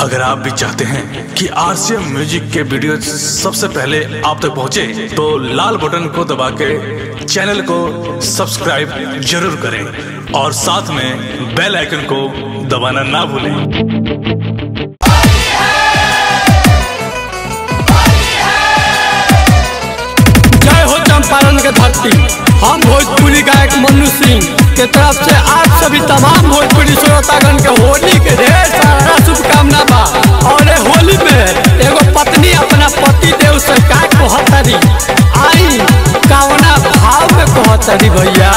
अगर आप भी चाहते हैं कि आरसीएम म्यूज़िक के वीडियो सबसे पहले आप तक पहुँचे, तो लाल बटन को दबा के चैनल को सब्सक्राइब ज़रूर करें और साथ में बेल आइकन को दबाना ना भूलें। चंपारण के धरती हम भोजपुरी गायक मनु सिंह के तरफ़ से आप सभी तमाम भोजपुरी श्रोतागण के होली के ढेर सारा भाव भैया।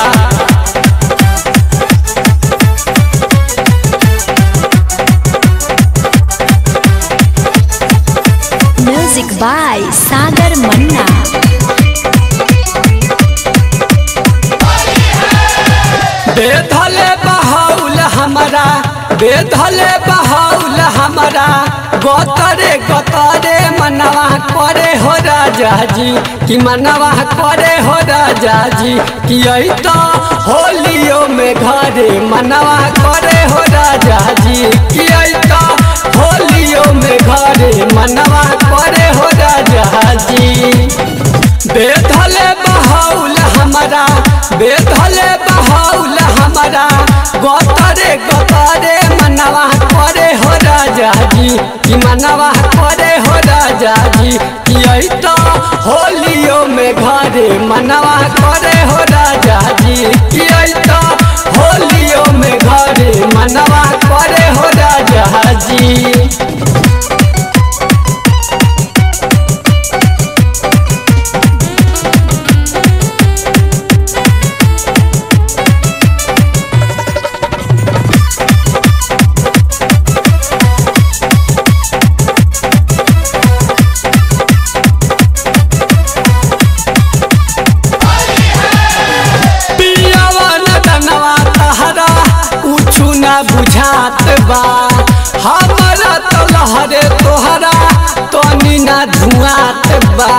म्यूज़िक बाय सागर मन्ना बेधले बहाउल हमारा बेधले बहाउल हमारा। गतरे गतरे, मनवा करे हो राजा जी कि मनवा करे हो राजा जी कि तो होलियो में घरे मनवा करे हो राजा जी कि तो होलियो में घरे मनवा करे हो राजा जी बेधले बहाउल हमारा, बेधले बहाउल हमारा। गतरे जी कि मनवा करे हो राजा जी तो होलियो में घरे मनवा करे हो राजा जी बुझात बा। हमारा तो लहरे तोहरा तो ना धुआत बा।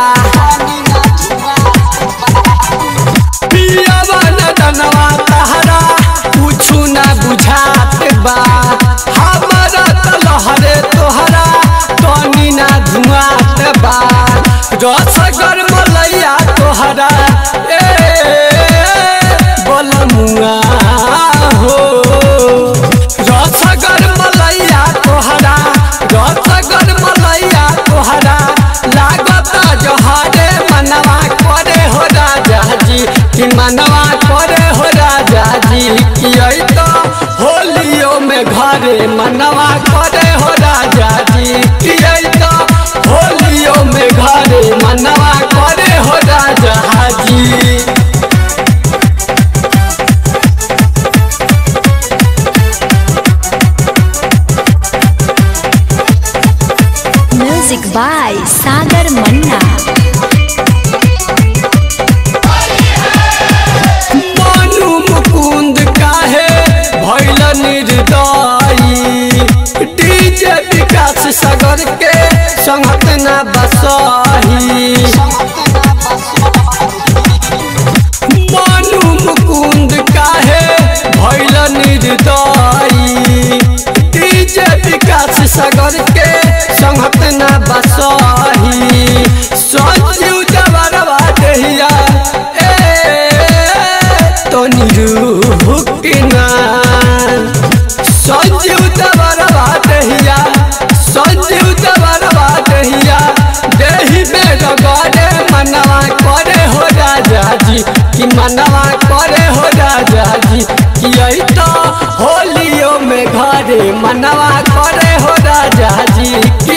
करे हो राजा जी आई तो होलियो में घरे मनवा करे हो राजा जी आई तो होलियो में घरे मनवा करे हो राजा जी। म्यूज़िक बाय सागर मन्ना कि मनवा करे हो राजा जी तो होलियो में घरे मनवा करे हो जी कि